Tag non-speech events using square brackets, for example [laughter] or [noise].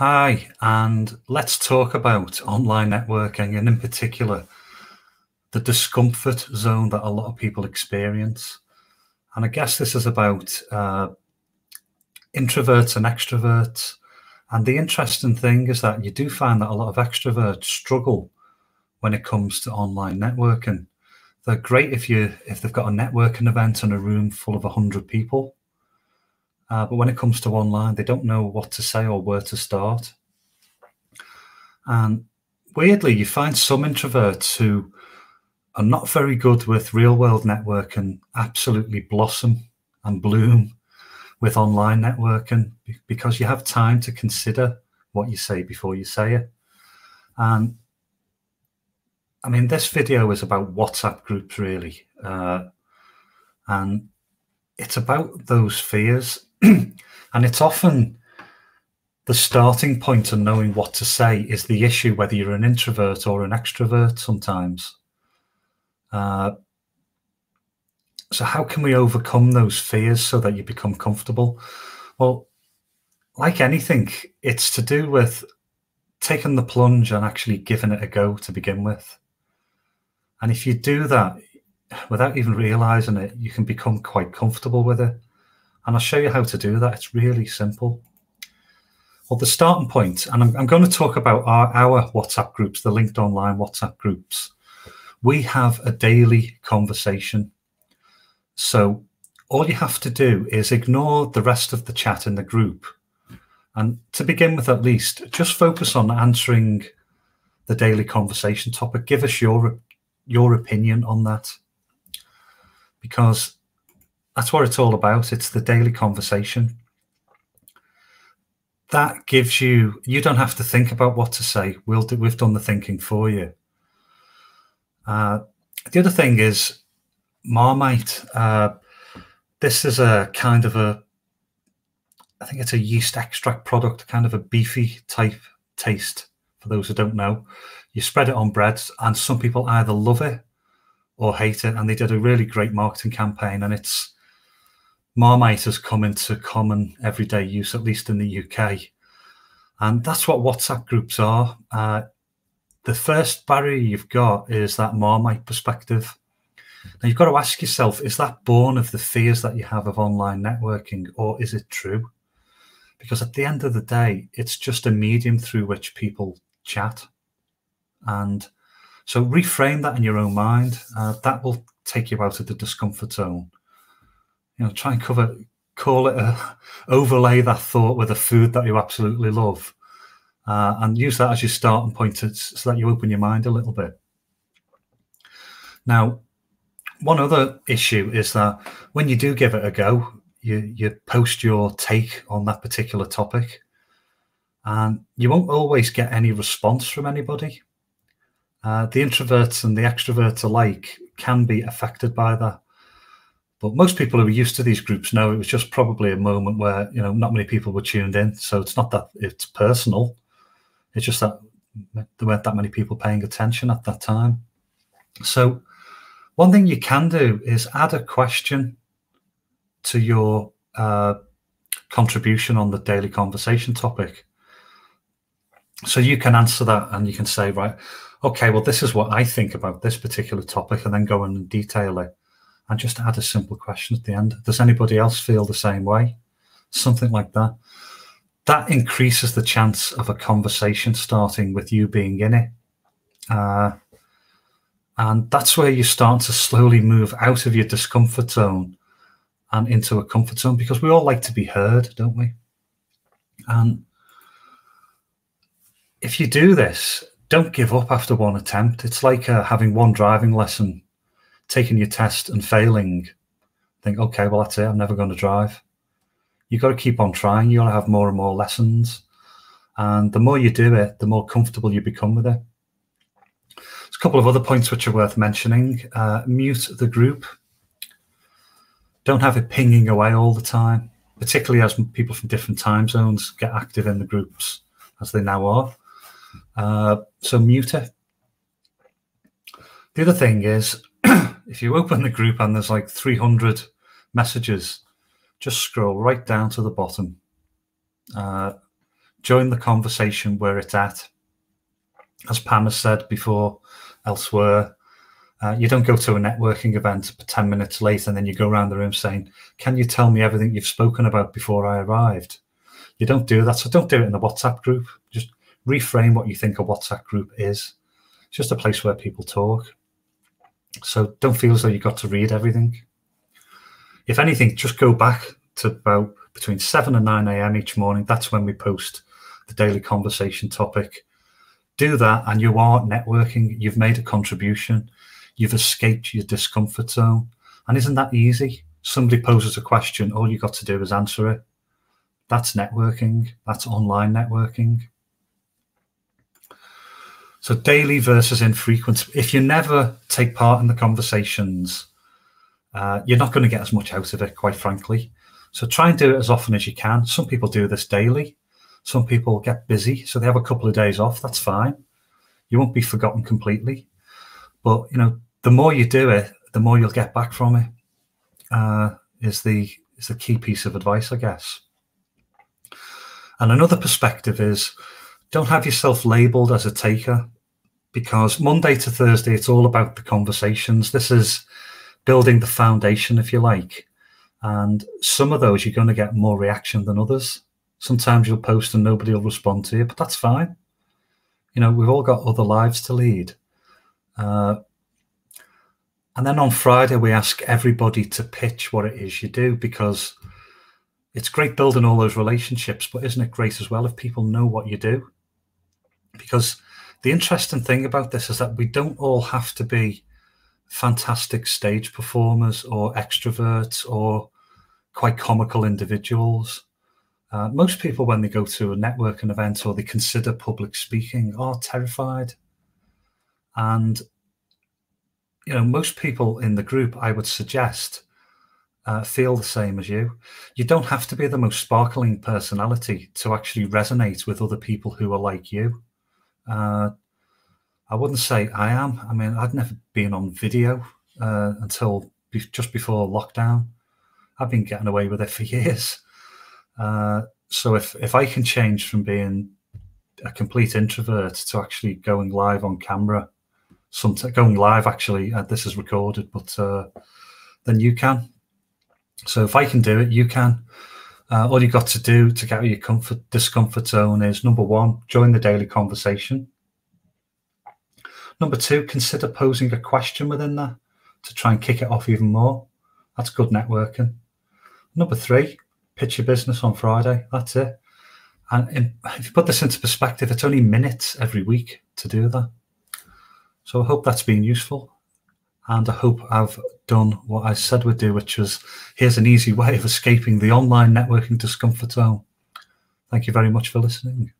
Hi, and let's talk about online networking and, in particular, the discomfort zone that a lot of people experience. And I guess this is about uh, introverts and extroverts. And the interesting thing is that you do find that a lot of extroverts struggle when it comes to online networking. They're great if you if they've got a networking event in a room full of 100 people uh, but when it comes to online, they don't know what to say or where to start. And weirdly, you find some introverts who are not very good with real world network and absolutely blossom and bloom with online networking because you have time to consider what you say before you say it. And I mean, this video is about WhatsApp groups, really. Uh, and it's about those fears [clears throat] and it's often the starting point of knowing what to say is the issue, whether you're an introvert or an extrovert sometimes. Uh, so, how can we overcome those fears so that you become comfortable? Well, like anything, it's to do with taking the plunge and actually giving it a go to begin with. And if you do that without even realizing it, you can become quite comfortable with it. And I'll show you how to do that. It's really simple. Well, the starting point, and I'm, I'm going to talk about our, our WhatsApp groups, the linked online WhatsApp groups. We have a daily conversation. So all you have to do is ignore the rest of the chat in the group. And to begin with, at least, just focus on answering the daily conversation topic. Give us your your opinion on that, because that's what it's all about. It's the daily conversation. That gives you, you don't have to think about what to say. We'll do, we've done the thinking for you. Uh, the other thing is Marmite. Uh, this is a kind of a, I think it's a yeast extract product, kind of a beefy type taste. For those who don't know, you spread it on breads, and some people either love it or hate it. And they did a really great marketing campaign, and it's Marmite has come into common everyday use, at least in the UK. And that's what WhatsApp groups are. Uh, the first barrier you've got is that Marmite perspective. Now you've got to ask yourself, is that born of the fears that you have of online networking, or is it true? Because at the end of the day, it's just a medium through which people chat. And so reframe that in your own mind. Uh, that will take you out of the discomfort zone you know, try and cover, call it a, overlay that thought with a food that you absolutely love, uh, and use that as your starting point to, so that you open your mind a little bit. Now, one other issue is that when you do give it a go, you you post your take on that particular topic, and you won't always get any response from anybody. Uh, the introverts and the extroverts alike can be affected by that. But most people who are used to these groups know it was just probably a moment where you know not many people were tuned in. So it's not that it's personal. It's just that there weren't that many people paying attention at that time. So one thing you can do is add a question to your uh, contribution on the daily conversation topic. So you can answer that and you can say, right, okay, well, this is what I think about this particular topic, and then go and detail it and just add a simple question at the end. Does anybody else feel the same way? Something like that. That increases the chance of a conversation starting with you being in it. Uh, and that's where you start to slowly move out of your discomfort zone and into a comfort zone because we all like to be heard, don't we? And if you do this, don't give up after one attempt. It's like uh, having one driving lesson taking your test and failing, think, okay, well, that's it. I'm never going to drive. You've got to keep on trying. You've got to have more and more lessons. And the more you do it, the more comfortable you become with it. There's a couple of other points which are worth mentioning. Uh, mute the group. Don't have it pinging away all the time, particularly as people from different time zones get active in the groups, as they now are. Uh, so mute it. The other thing is if you open the group and there's like 300 messages, just scroll right down to the bottom. Uh, join the conversation where it's at. As Pam has said before elsewhere, uh, you don't go to a networking event 10 minutes late and then you go around the room saying, Can you tell me everything you've spoken about before I arrived? You don't do that. So don't do it in a WhatsApp group. Just reframe what you think a WhatsApp group is. It's just a place where people talk. So don't feel as though you've got to read everything. If anything, just go back to about between 7 and 9 a.m. each morning. That's when we post the daily conversation topic. Do that, and you are networking. You've made a contribution. You've escaped your discomfort zone. And isn't that easy? Somebody poses a question, all you got to do is answer it. That's networking. That's online networking. So daily versus infrequent. If you never take part in the conversations, uh, you're not going to get as much out of it, quite frankly. So try and do it as often as you can. Some people do this daily. Some people get busy, so they have a couple of days off. That's fine. You won't be forgotten completely. But you know, the more you do it, the more you'll get back from it. Uh, is the is the key piece of advice, I guess. And another perspective is don't have yourself labeled as a taker because Monday to Thursday, it's all about the conversations. This is building the foundation, if you like. And some of those you're going to get more reaction than others. Sometimes you'll post and nobody will respond to you, but that's fine. You know, we've all got other lives to lead. Uh, and then on Friday, we ask everybody to pitch what it is you do because it's great building all those relationships, but isn't it great as well if people know what you do? Because the interesting thing about this is that we don't all have to be fantastic stage performers or extroverts or quite comical individuals. Uh, most people, when they go to a networking event or they consider public speaking, are terrified. And, you know, most people in the group, I would suggest, uh, feel the same as you. You don't have to be the most sparkling personality to actually resonate with other people who are like you. Uh, I wouldn't say I am. I mean, I'd never been on video uh, until be- just before lockdown. I've been getting away with it for [laughs] years. Uh, so if if I can change from being a complete introvert to actually going live on camera, some going live actually, uh, this is recorded, but uh, then you can. So if I can do it, you can. Uh, all you've got to do to get out of your comfort discomfort zone is number one, join the daily conversation. Number two, consider posing a question within that to try and kick it off even more. That's good networking. Number three, pitch your business on Friday. That's it. And in, if you put this into perspective, it's only minutes every week to do that. So I hope that's been useful. And I hope I've done what I said we'd do, which was here's an easy way of escaping the online networking discomfort zone. Thank you very much for listening.